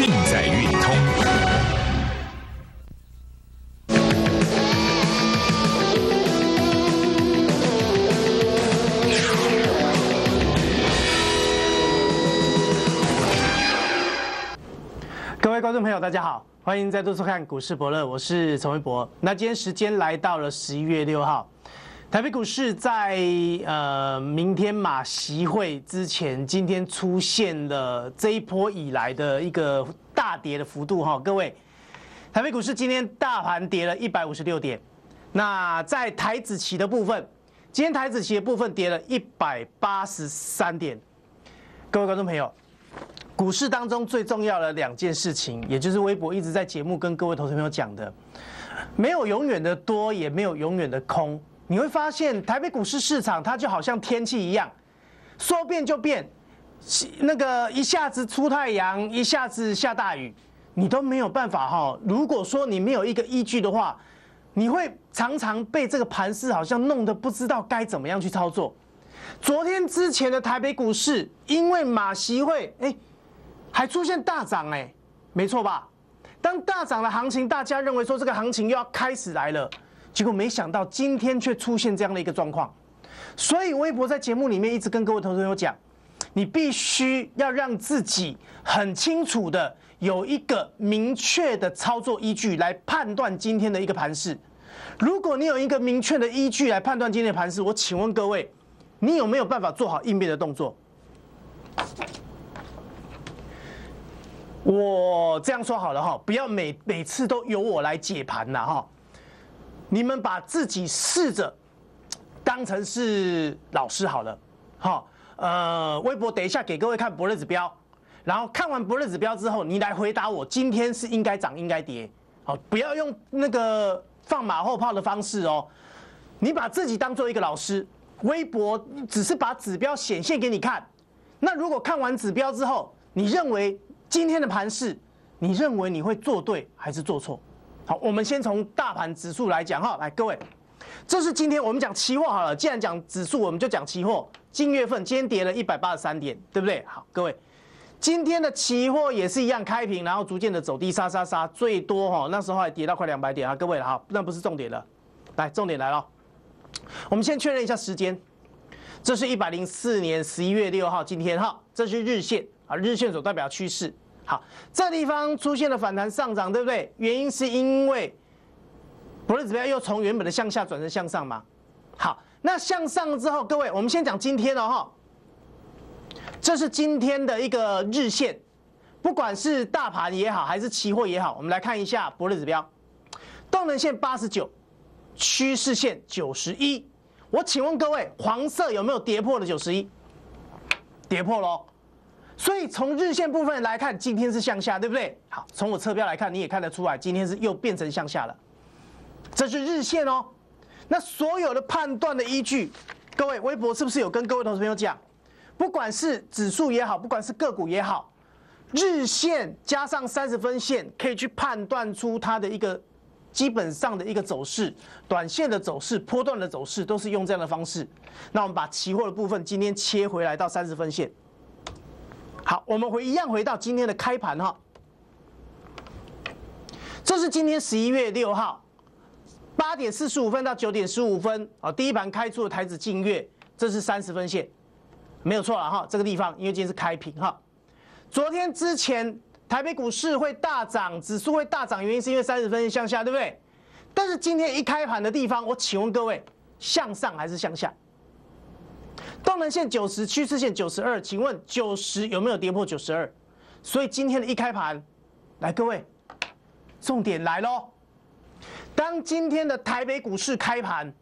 尽在运通。各位观众朋友，大家好，欢迎再度收看股市伯乐，我是陈伟博。那今天时间来到了十一月六号，台北股市在呃明天马席会之前，今天出现了这一波以来的一个大跌的幅度哈。各位，台北股市今天大盘跌了一百五十六点，那在台子期的部分，今天台子期的部分跌了一百八十三点。各位观众朋友。股市当中最重要的两件事情，也就是微博一直在节目跟各位投资朋友讲的，没有永远的多，也没有永远的空。你会发现，台北股市市场它就好像天气一样，说变就变，那个一下子出太阳，一下子下大雨，你都没有办法哈。如果说你没有一个依据的话，你会常常被这个盘势好像弄得不知道该怎么样去操作。昨天之前的台北股市，因为马席会，哎。还出现大涨哎，没错吧？当大涨的行情，大家认为说这个行情又要开始来了，结果没想到今天却出现这样的一个状况。所以微博在节目里面一直跟各位投资朋友讲，你必须要让自己很清楚的有一个明确的操作依据来判断今天的一个盘势。如果你有一个明确的依据来判断今天的盘势，我请问各位，你有没有办法做好应变的动作？我这样说好了哈，不要每每次都由我来解盘了哈。你们把自己试着当成是老师好了，好，呃，微博等一下给各位看博日指标，然后看完博日指标之后，你来回答我今天是应该涨应该跌，好，不要用那个放马后炮的方式哦。你把自己当做一个老师，微博只是把指标显现给你看，那如果看完指标之后，你认为？今天的盘势，你认为你会做对还是做错？好，我们先从大盘指数来讲哈。来，各位，这是今天我们讲期货好了。既然讲指数，我们就讲期货。近月份今天跌了一百八十三点，对不对？好，各位，今天的期货也是一样开平，然后逐渐的走低，杀杀杀，最多哈那时候还跌到快两百点啊。各位好，那不是重点了。来，重点来了，我们先确认一下时间。这是一百零四年十一月六号，今天哈，这是日线。啊，日线所代表趋势，好，这地方出现了反弹上涨，对不对？原因是因为博日指标又从原本的向下转成向上嘛。好，那向上之后，各位，我们先讲今天哦，哈，这是今天的一个日线，不管是大盘也好，还是期货也好，我们来看一下博日指标，动能线八十九，趋势线九十一。我请问各位，黄色有没有跌破了九十一？跌破喽。所以从日线部分来看，今天是向下，对不对？好，从我车标来看，你也看得出来，今天是又变成向下了。这是日线哦。那所有的判断的依据，各位微博是不是有跟各位同事朋友讲？不管是指数也好，不管是个股也好，日线加上三十分线，可以去判断出它的一个基本上的一个走势，短线的走势、波段的走势，都是用这样的方式。那我们把期货的部分今天切回来到三十分线。好，我们回一样回到今天的开盘哈。这是今天十一月六号八点四十五分到九点十五分啊，第一盘开出的台子净月，这是三十分线，没有错了哈。这个地方因为今天是开平哈，昨天之前台北股市会大涨，指数会大涨，原因是因为三十分线向下，对不对？但是今天一开盘的地方，我请问各位，向上还是向下？动能线九十，趋势线九十二，请问九十有没有跌破九十二？所以今天的一开盘，来各位，重点来喽。当今天的台北股市开盘，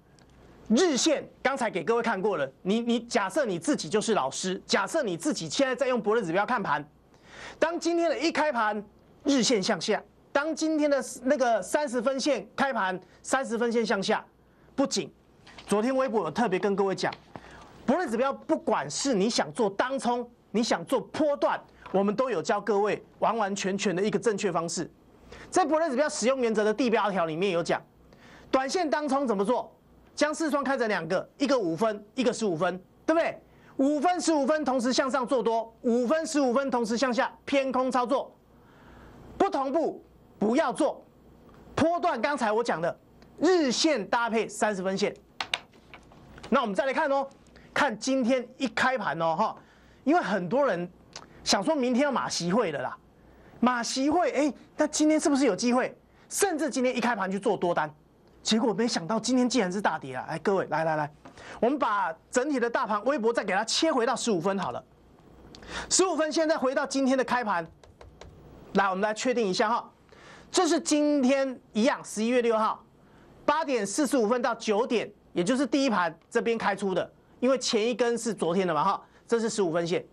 日线刚才给各位看过了，你你假设你自己就是老师，假设你自己现在在用博日指标看盘，当今天的一开盘，日线向下，当今天的那个三十分线开盘，三十分线向下，不仅昨天微博有特别跟各位讲。博瑞指标，不管是你想做当冲，你想做波段，我们都有教各位完完全全的一个正确方式。在博瑞指标使用原则的第八条里面有讲，短线当冲怎么做？将四窗开成两个，一个五分，一个十五分，对不对？五分、十五分同时向上做多，五分、十五分同时向下偏空操作。不同步不要做，波段刚才我讲的日线搭配三十分线。那我们再来看哦，看今天一开盘哦哈，因为很多人想说明天要马习会的啦，马习会哎，那今天是不是有机会？甚至今天一开盘去做多单，结果没想到今天竟然是大跌啊！哎，各位来来来，我们把整体的大盘微博再给它切回到十五分好了，十五分现在回到今天的开盘，来我们来确定一下哈，这是今天一样十一月六号。八点四十五分到九点。也就是第一盘这边开出的，因为前一根是昨天的嘛，哈，这是十五分线，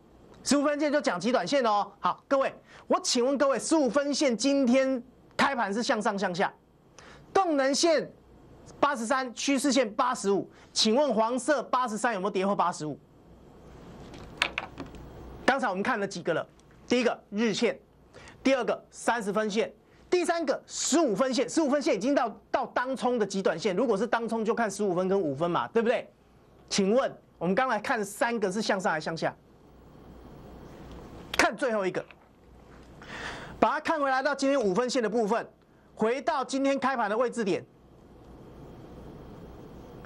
十五分线就讲极短线哦。好，各位，我请问各位，十五分线今天开盘是向上向下？动能线八十三，趋势线八十五，请问黄色八十三有没有跌破八十五？刚才我们看了几个了，第一个日线，第二个三十分线。第三个十五分线，十五分线已经到到当冲的极短线。如果是当冲，就看十五分跟五分嘛，对不对？请问我们刚才看三个是向上还是向下？看最后一个，把它看回来到今天五分线的部分，回到今天开盘的位置点。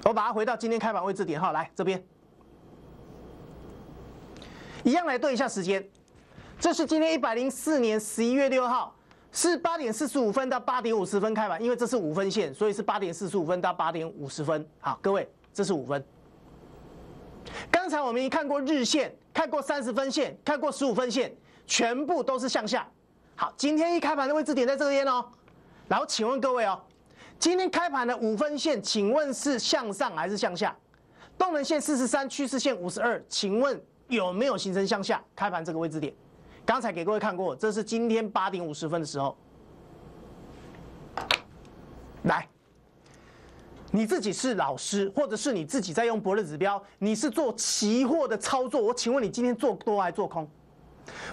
我把它回到今天开盘位置点哈，来这边，一样来对一下时间。这是今天一百零四年十一月六号。是八点四十五分到八点五十分开盘，因为这是五分线，所以是八点四十五分到八点五十分。好，各位，这是五分。刚才我们已看过日线，看过三十分线，看过十五分线，全部都是向下。好，今天一开盘的位置点在这边哦。然后请问各位哦，今天开盘的五分线，请问是向上还是向下？动能线四十三，趋势线五十二，请问有没有形成向下？开盘这个位置点？刚才给各位看过，这是今天八点五十分的时候。来，你自己是老师，或者是你自己在用博日指标，你是做期货的操作。我请问你今天做多还是做空？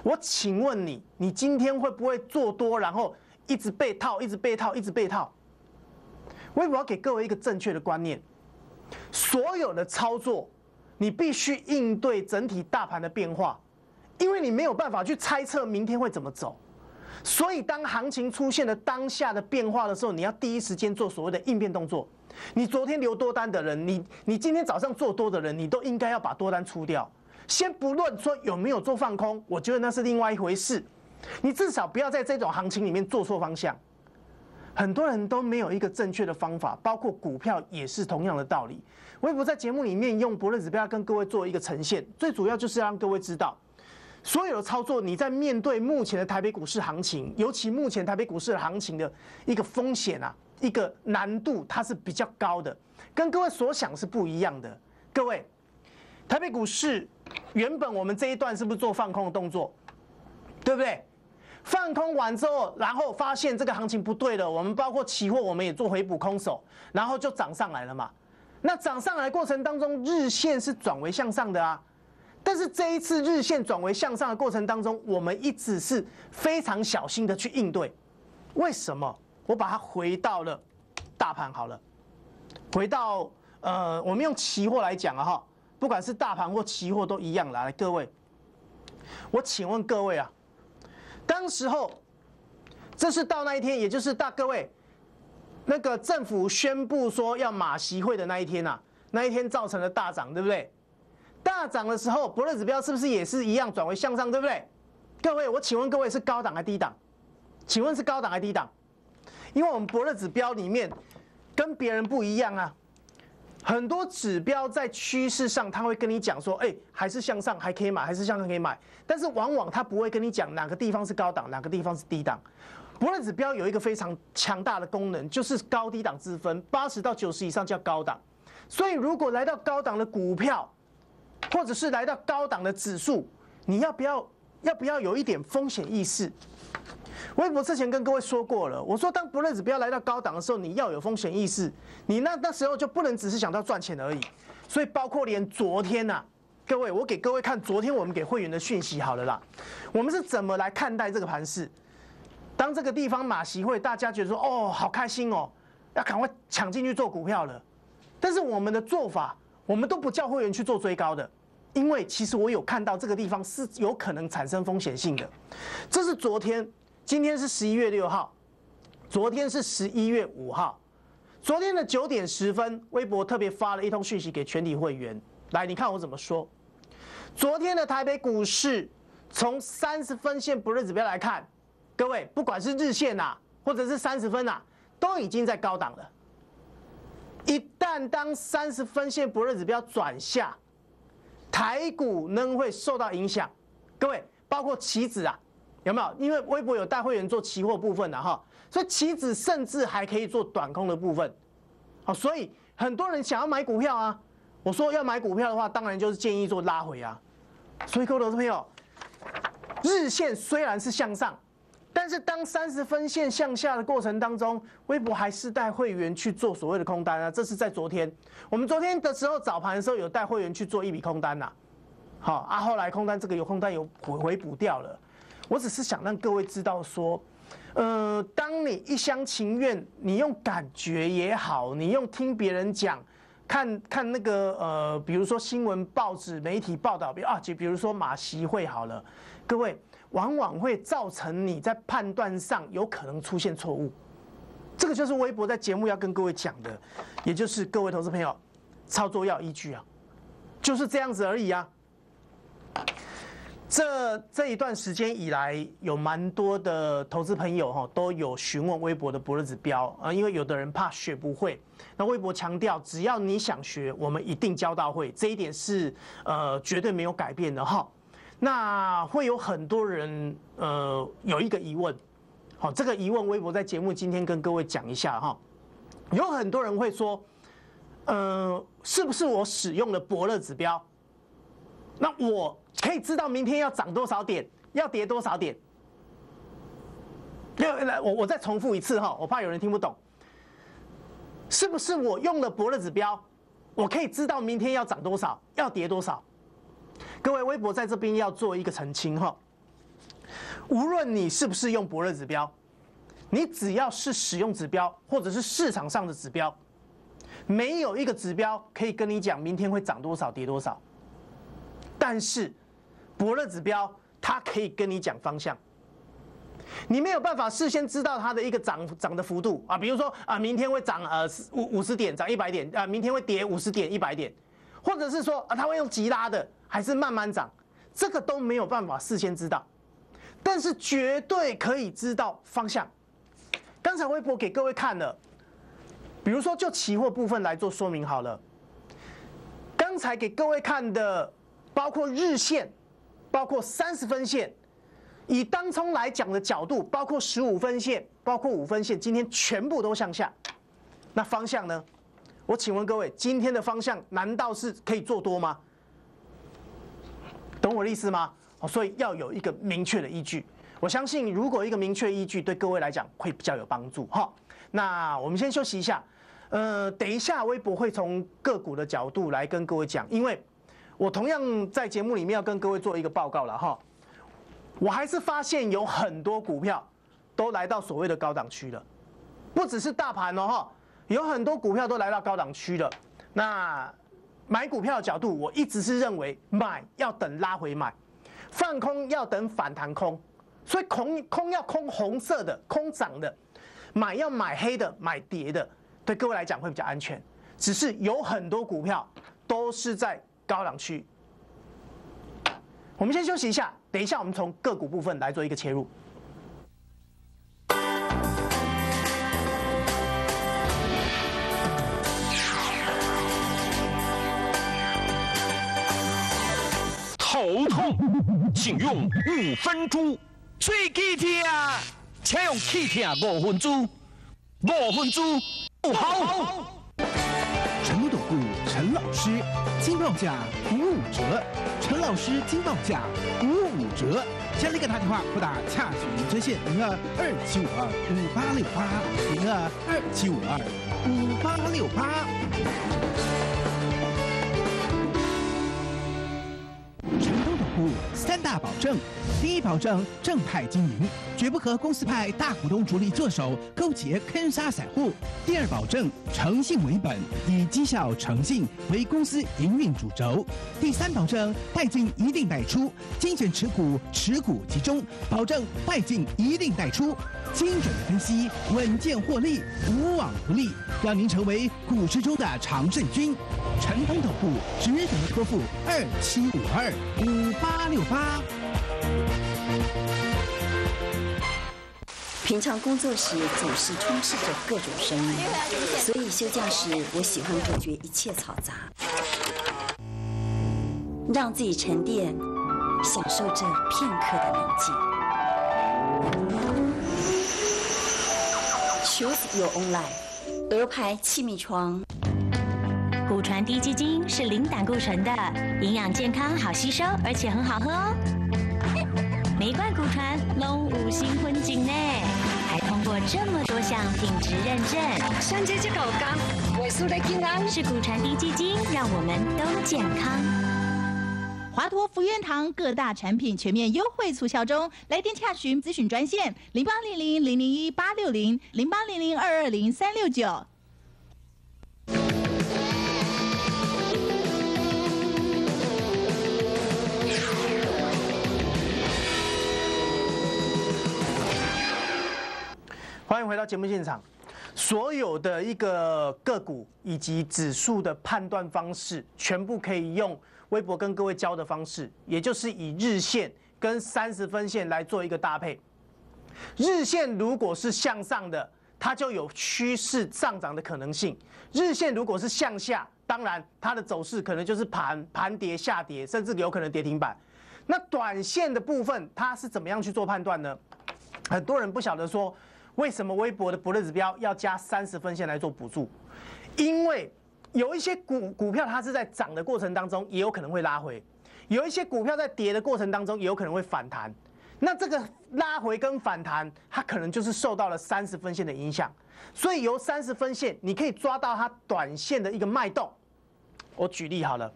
我请问你，你今天会不会做多，然后一直被套，一直被套，一直被套？我要给各位一个正确的观念：所有的操作，你必须应对整体大盘的变化。因为你没有办法去猜测明天会怎么走，所以当行情出现了当下的变化的时候，你要第一时间做所谓的应变动作。你昨天留多单的人，你你今天早上做多的人，你都应该要把多单出掉。先不论说有没有做放空，我觉得那是另外一回事。你至少不要在这种行情里面做错方向。很多人都没有一个正确的方法，包括股票也是同样的道理。微博在节目里面用博乐指标跟各位做一个呈现，最主要就是让各位知道。所有的操作，你在面对目前的台北股市行情，尤其目前台北股市的行情的一个风险啊，一个难度，它是比较高的，跟各位所想是不一样的。各位，台北股市原本我们这一段是不是做放空的动作，对不对？放空完之后，然后发现这个行情不对了，我们包括期货我们也做回补空手，然后就涨上来了嘛。那涨上来过程当中，日线是转为向上的啊。但是这一次日线转为向上的过程当中，我们一直是非常小心的去应对。为什么？我把它回到了大盘好了，回到呃，我们用期货来讲啊哈，不管是大盘或期货都一样来，各位，我请问各位啊，当时候这是到那一天，也就是大各位那个政府宣布说要马习会的那一天呐，那一天造成了大涨，对不对？大涨的时候，博乐指标是不是也是一样转为向上，对不对？各位，我请问各位是高档还低档？请问是高档还低档？因为我们博乐指标里面跟别人不一样啊，很多指标在趋势上他会跟你讲说，哎，还是向上还可以买，还是向上可以买，但是往往他不会跟你讲哪个地方是高档，哪个地方是低档。博乐指标有一个非常强大的功能，就是高低档之分，八十到九十以上叫高档，所以如果来到高档的股票，或者是来到高档的指数，你要不要要不要有一点风险意识？微博之前跟各位说过了，我说当不认指标来到高档的时候，你要有风险意识，你那那时候就不能只是想到赚钱而已。所以包括连昨天呐，各位我给各位看昨天我们给会员的讯息好了啦，我们是怎么来看待这个盘势？当这个地方马席会，大家觉得说哦好开心哦，要赶快抢进去做股票了，但是我们的做法。我们都不叫会员去做追高的，因为其实我有看到这个地方是有可能产生风险性的。这是昨天今天是十一月六号，昨天是十一月五号。昨天的九点十分，微博特别发了一通讯息给全体会员，来，你看我怎么说。昨天的台北股市，从三十分线不日指标来看，各位不管是日线呐，或者是三十分呐，都已经在高档了。一旦当三十分线不日指标转下，台股仍会受到影响。各位，包括棋子啊，有没有？因为微博有带会员做期货部分的哈，所以棋子甚至还可以做短空的部分。好，所以很多人想要买股票啊。我说要买股票的话，当然就是建议做拉回啊。所以各位投资朋友，日线虽然是向上。但是当三十分线向下的过程当中，微博还是带会员去做所谓的空单啊。这是在昨天，我们昨天的时候早盘的时候有带会员去做一笔空单呐。好啊，后来空单这个有空单有回回补掉了。我只是想让各位知道说，呃，当你一厢情愿，你用感觉也好，你用听别人讲，看看那个呃，比如说新闻报纸媒体报道，比啊，就比如说马习会好了，各位。往往会造成你在判断上有可能出现错误，这个就是微博在节目要跟各位讲的，也就是各位投资朋友，操作要依据啊，就是这样子而已啊。这这一段时间以来，有蛮多的投资朋友哈都有询问微博的博日指标啊，因为有的人怕学不会，那微博强调只要你想学，我们一定教到会，这一点是呃绝对没有改变的哈。那会有很多人，呃，有一个疑问，好，这个疑问微博在节目今天跟各位讲一下哈。有很多人会说，呃，是不是我使用了伯乐指标？那我可以知道明天要涨多少点，要跌多少点？要来，我我再重复一次哈，我怕有人听不懂。是不是我用了伯乐指标，我可以知道明天要涨多少，要跌多少？各位微博在这边要做一个澄清哈，无论你是不是用博乐指标，你只要是使用指标或者是市场上的指标，没有一个指标可以跟你讲明天会涨多少跌多少，但是博乐指标它可以跟你讲方向，你没有办法事先知道它的一个涨涨的幅度。啊，比如说啊明天会涨呃五五十点涨一百点啊，明天会跌五十点一百点，或者是说啊它会用急拉的。还是慢慢涨，这个都没有办法事先知道，但是绝对可以知道方向。刚才微博给各位看了，比如说就期货部分来做说明好了。刚才给各位看的，包括日线，包括三十分线，以当冲来讲的角度，包括十五分线，包括五分线，今天全部都向下。那方向呢？我请问各位，今天的方向难道是可以做多吗？懂我的意思吗？哦，所以要有一个明确的依据。我相信，如果一个明确依据对各位来讲会比较有帮助。哈，那我们先休息一下。呃，等一下微博会从个股的角度来跟各位讲，因为我同样在节目里面要跟各位做一个报告了。哈，我还是发现有很多股票都来到所谓的高档区了，不只是大盘哦，哈，有很多股票都来到高档区了。那买股票的角度，我一直是认为买要等拉回买，放空要等反弹空，所以空空要空红色的空涨的，买要买黑的买跌的，对各位来讲会比较安全。只是有很多股票都是在高档区，我们先休息一下，等一下我们从个股部分来做一个切入。请用五分猪。喙齿痛，请用气痛五分猪。五分猪，好。陈不懂股，陈老师，金报价五五折。陈老师金报价五五折。先立刻打电话拨打洽询专线零二二七五二五八六八零二二七五二五八六八。三大保证：第一保证正派经营，绝不和公司派大股东主力做手，勾结坑杀散户；第二保证诚信为本，以绩效诚信为公司营运主轴；第三保证带进一定带出，精选持股，持股集中，保证带进一定带出。精准的分析，稳健获利，无往不利，让您成为股市中的常胜军。陈通总部值得托付二七五二五八六八。平常工作时总是充斥着各种声音，所以休假时我喜欢隔绝一切嘈杂，让自己沉淀，享受这片刻的宁静。Choose your own life，鹅牌气密窗。骨传低基金是零胆固醇的，营养健康好吸收，而且很好喝哦。每一罐骨传拢五星混景呢，还通过这么多项品质认证。上节这个讲，尾数的健康是骨传低基金，让我们都健康。华佗福源堂各大产品全面优惠促销中，来电洽询咨询专线零八零零零零一八六零零八零零二二零三六九。欢迎回到节目现场。所有的一个个股以及指数的判断方式，全部可以用微博跟各位教的方式，也就是以日线跟三十分线来做一个搭配。日线如果是向上的，它就有趋势上涨的可能性；日线如果是向下，当然它的走势可能就是盘盘跌下跌，甚至有可能跌停板。那短线的部分，它是怎么样去做判断呢？很多人不晓得说。为什么微博的不日指标要加三十分线来做补助？因为有一些股股票它是在涨的过程当中，也有可能会拉回；有一些股票在跌的过程当中，也有可能会反弹。那这个拉回跟反弹，它可能就是受到了三十分线的影响。所以由三十分线，你可以抓到它短线的一个脉动。我举例好了，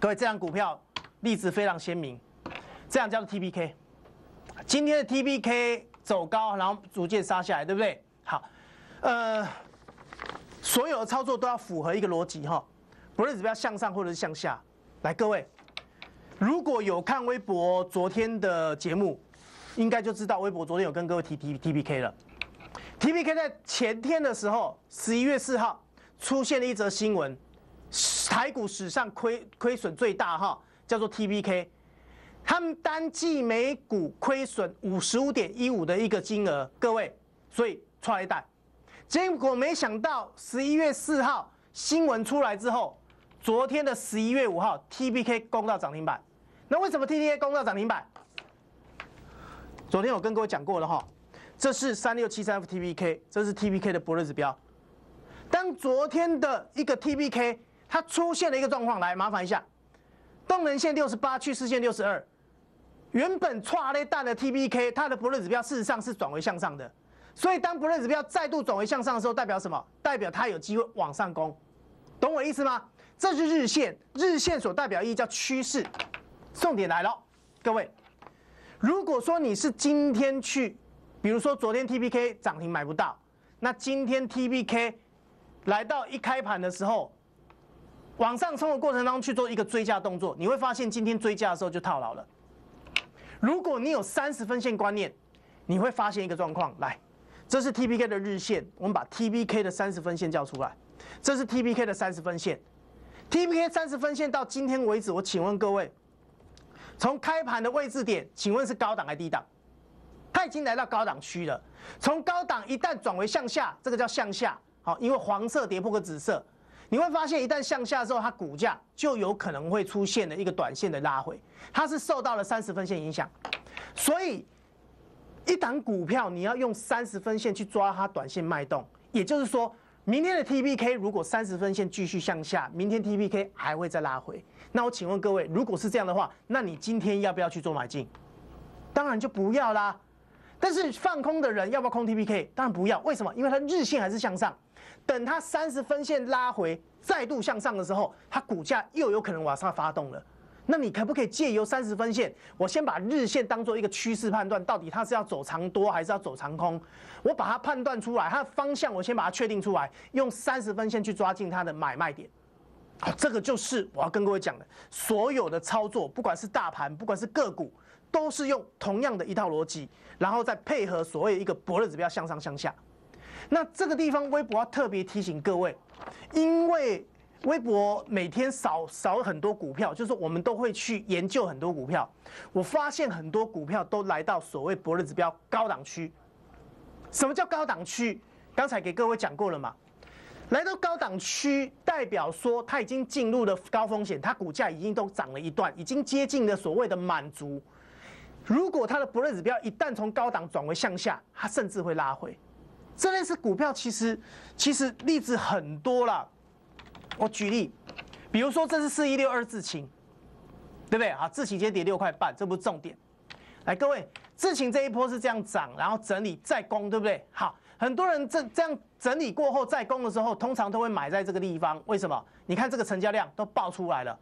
各位，这张股票例子非常鲜明，这样叫做 TPK。今天的 TPK。走高，然后逐渐杀下来，对不对？好，呃，所有的操作都要符合一个逻辑哈，不论指标向上或者是向下。来，各位，如果有看微博昨天的节目，应该就知道微博昨天有跟各位提 T T P K 了。T P K 在前天的时候，十一月四号出现了一则新闻，台股史上亏亏损最大哈，叫做 T P K。他们单季每股亏损五十五点一五的一个金额，各位，所以踹一蛋。结果没想到十一月四号新闻出来之后，昨天的十一月五号，T B K 攻到涨停板。那为什么 T B K 攻到涨停板？昨天我跟各位讲过了哈，这是三六七三 F T B K，这是 T B K 的博日指标。当昨天的一个 T B K 它出现了一个状况，来麻烦一下，动能线六十八，趋势线六十二。原本差了蛋的 T B K，它的不论指标事实上是转为向上的，所以当不论指标再度转为向上的时候，代表什么？代表它有机会往上攻，懂我意思吗？这是日线，日线所代表意义叫趋势。重点来了，各位，如果说你是今天去，比如说昨天 T B K 涨停买不到，那今天 T B K 来到一开盘的时候，往上冲的过程当中去做一个追加动作，你会发现今天追加的时候就套牢了。如果你有三十分线观念，你会发现一个状况。来，这是 T B K 的日线，我们把 T B K 的三十分线叫出来。这是 T B K 的三十分线，T B K 三十分线到今天为止，我请问各位，从开盘的位置点，请问是高档还是低档？它已经来到高档区了。从高档一旦转为向下，这个叫向下。好，因为黄色跌破个紫色。你会发现，一旦向下之后，它股价就有可能会出现了一个短线的拉回，它是受到了三十分线影响，所以一档股票你要用三十分线去抓它短线脉动，也就是说，明天的 T B K 如果三十分线继续向下，明天 T B K 还会再拉回，那我请问各位，如果是这样的话，那你今天要不要去做买进？当然就不要啦。但是放空的人要不要空 T B K？当然不要，为什么？因为它日线还是向上。等它三十分线拉回，再度向上的时候，它股价又有可能往上发动了。那你可不可以借由三十分线，我先把日线当做一个趋势判断，到底它是要走长多还是要走长空？我把它判断出来，它的方向我先把它确定出来，用三十分线去抓进它的买卖点。好，这个就是我要跟各位讲的，所有的操作，不管是大盘，不管是个股，都是用同样的一套逻辑，然后再配合所谓一个博乐指标向上向下。那这个地方，微博要特别提醒各位，因为。微博每天扫扫很多股票，就是我们都会去研究很多股票。我发现很多股票都来到所谓博日指标高档区。什么叫高档区？刚才给各位讲过了嘛。来到高档区，代表说它已经进入了高风险，它股价已经都涨了一段，已经接近了所谓的满足。如果它的博日指标一旦从高档转为向下，它甚至会拉回。这类是股票其实其实例子很多了。我举例，比如说这是四一六二智勤，对不对？好，智勤今天跌六块半，这不是重点。来，各位，智勤这一波是这样涨，然后整理再攻，对不对？好，很多人这这样整理过后再攻的时候，通常都会买在这个地方。为什么？你看这个成交量都爆出来了。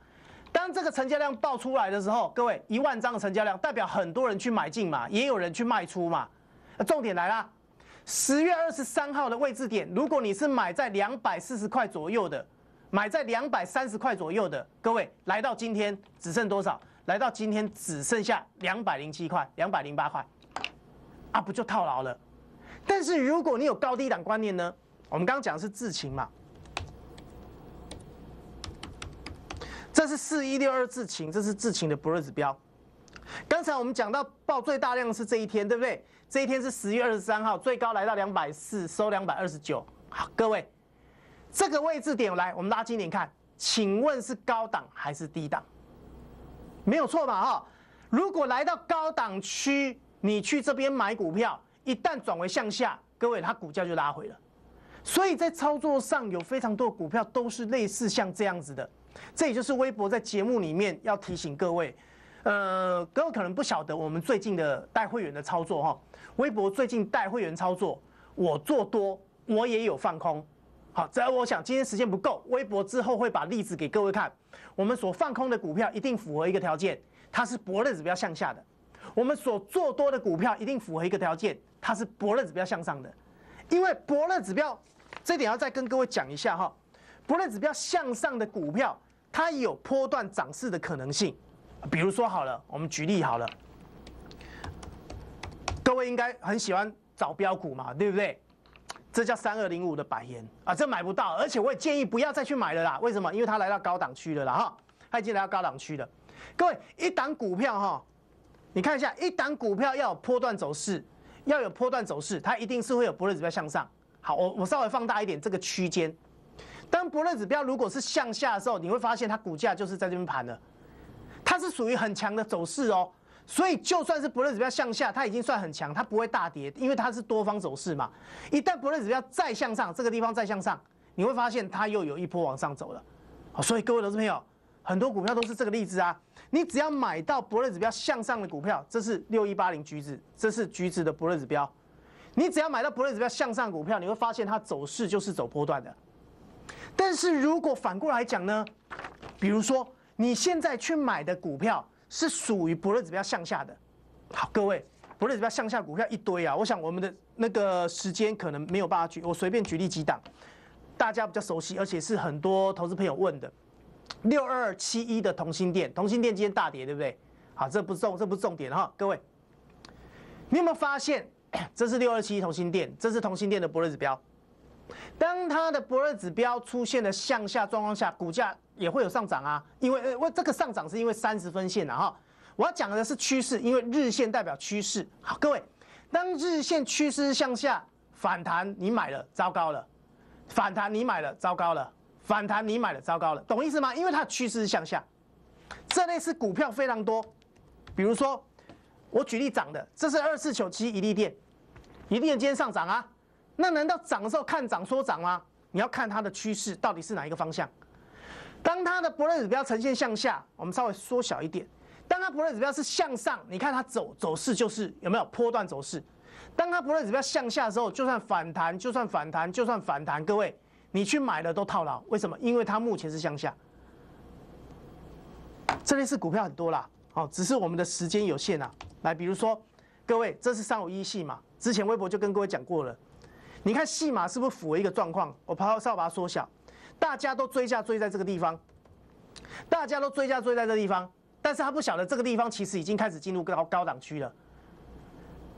当这个成交量爆出来的时候，各位一万张的成交量代表很多人去买进嘛，也有人去卖出嘛。重点来了，十月二十三号的位置点，如果你是买在两百四十块左右的。买在两百三十块左右的各位，来到今天只剩多少？来到今天只剩下两百零七块、两百零八块，啊，不就套牢了？但是如果你有高低档观念呢？我们刚刚讲的是智勤嘛，这是四一六二智勤，这是智勤的不热指标。刚才我们讲到报最大量是这一天，对不对？这一天是十月二十三号，最高来到两百四，收两百二十九。好，各位。这个位置点来，我们拉近点看，请问是高档还是低档？没有错吧？哈，如果来到高档区，你去这边买股票，一旦转为向下，各位它股价就拉回了。所以在操作上有非常多的股票都是类似像这样子的。这也就是微博在节目里面要提醒各位，呃，各位可能不晓得我们最近的带会员的操作哈。微博最近带会员操作，我做多，我也有放空。好，只要我想今天时间不够，微博之后会把例子给各位看。我们所放空的股票一定符合一个条件，它是博乐指标向下的；我们所做多的股票一定符合一个条件，它是博乐指标向上的。因为博乐指标，这点要再跟各位讲一下哈。博乐指标向上的股票，它有波段涨势的可能性。比如说好了，我们举例好了，各位应该很喜欢找标股嘛，对不对？这叫三二零五的百元啊，这买不到，而且我也建议不要再去买了啦。为什么？因为它来到高档区了啦，哈，它已经来到高档区了。各位，一档股票哈，你看一下，一档股票要有波段走势，要有波段走势，它一定是会有博乐指标向上。好，我我稍微放大一点这个区间。当博乐指标如果是向下的时候，你会发现它股价就是在这边盘了，是属于很强的走势哦。所以就算是博乐指标向下，它已经算很强，它不会大跌，因为它是多方走势嘛。一旦博乐指标再向上，这个地方再向上，你会发现它又有一波往上走了。所以各位投资朋友，很多股票都是这个例子啊。你只要买到博乐指标向上的股票，这是六一八零橘子，这是橘子的博乐指标。你只要买到博乐指标向上股票，你会发现它走势就是走波段的。但是如果反过来讲呢？比如说你现在去买的股票。是属于博乐指标向下的，好，各位，博乐指标向下股票一堆啊，我想我们的那个时间可能没有办法举，我随便举例几档，大家比较熟悉，而且是很多投资朋友问的，六二七一的同心店，同心店今天大跌，对不对？好，这不重，这不重点哈，各位，你有没有发现，这是六二七一同心店，这是同心店的博乐指标，当它的博乐指标出现了向下状况下，股价。也会有上涨啊，因为呃，我这个上涨是因为三十分线的哈。我要讲的是趋势，因为日线代表趋势。好，各位，当日线趋势向下反弹，你买了，糟糕了；反弹你买了，糟糕了；反弹你买了，糟糕了，懂意思吗？因为它的趋势是向下。这类是股票非常多，比如说我举例涨的，这是二四九七一利电，一利电今天上涨啊，那难道涨的时候看涨说涨吗？你要看它的趋势到底是哪一个方向。当它的博乐指标呈现向下，我们稍微缩小一点。当它博乐指标是向上，你看它走走势就是有没有波段走势？当它博乐指标向下的时候，就算反弹，就算反弹，就算反弹，各位你去买的都套牢。为什么？因为它目前是向下。这类似股票很多啦，哦，只是我们的时间有限啊。来，比如说，各位，这是三五一系嘛，之前微博就跟各位讲过了。你看戏码是不是符合一个状况？我稍稍把它缩小，大家都追价追在这个地方，大家都追价追在这个地方，但是他不晓得这个地方其实已经开始进入高高档区了。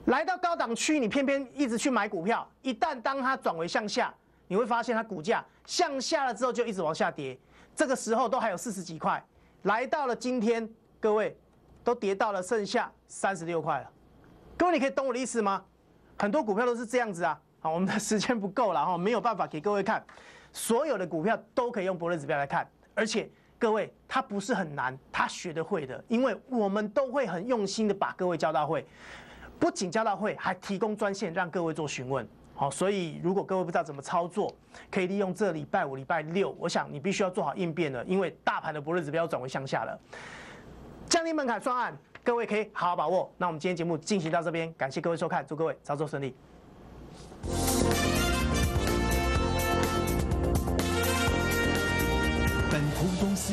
来到高档区，你偏偏一直去买股票，一旦当它转为向下，你会发现它股价向下了之后就一直往下跌，这个时候都还有四十几块，来到了今天，各位都跌到了剩下三十六块了。各位，你可以懂我的意思吗？很多股票都是这样子啊。好，我们的 时间不够了哈，没有办法给各位看所有的股票都可以用博瑞指标来看，而且各位它不是很难，他学得会的，因为我们都会很用心的把各位教到会，不仅教到会，还提供专线让各位做询问。好，所以如果各位不知道怎么操作，可以利用这礼拜五、礼拜六，我想你必须要做好应变了，因为大盘的博瑞指标转为向下了，降低门槛双案，各位可以好好把握。那我们今天节目进行到这边，感谢各位收看，祝各位操作顺利。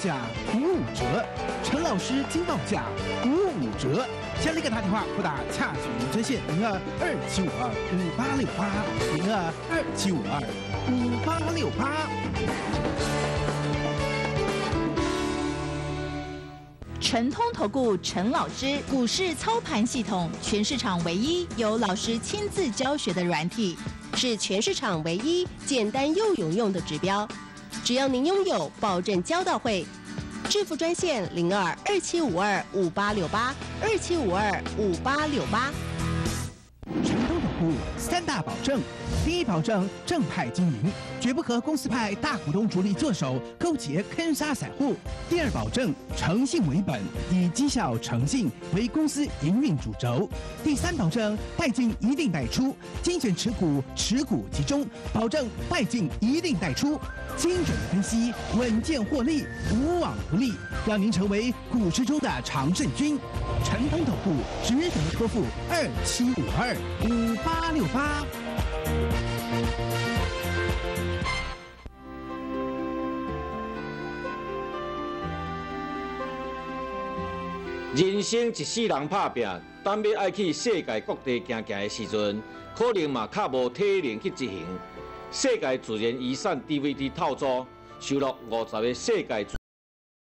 价五五折。陈老师金报价五五折。先立刻打电话拨打洽询专线零二二七五二五八六八零二二七五二五八六八。陈通投顾陈老师股市操盘系统，全市场唯一由老师亲自教学的软体，是全市场唯一简单又有用的指标。只要您拥有，保证交到会。致富专线零二二七五二五八六八二七五二五八六八。三大保证：第一，保证正派经营，绝不和公司派大股东主力做手，勾结坑杀散户；第二，保证诚信为本，以绩效诚信为公司营运主轴；第三，保证带进一定带出，精选持股，持股集中，保证带进一定带出，精准的分析，稳健获利，无往不利，让您成为股市中的常胜军。陈通投顾值得托付二七五二五八六八。人生一世人拍拼，当要爱去世界各地行行的时阵，可能嘛较无体能去执行。世界自然遗产 DVD 套组收录五十个世界。